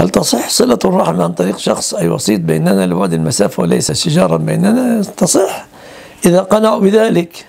هل تصح صلة الرحم عن طريق شخص أي وسيط بيننا لبعد المسافة وليس شجارا بيننا؟ تصح. إذا قنعوا بذلك.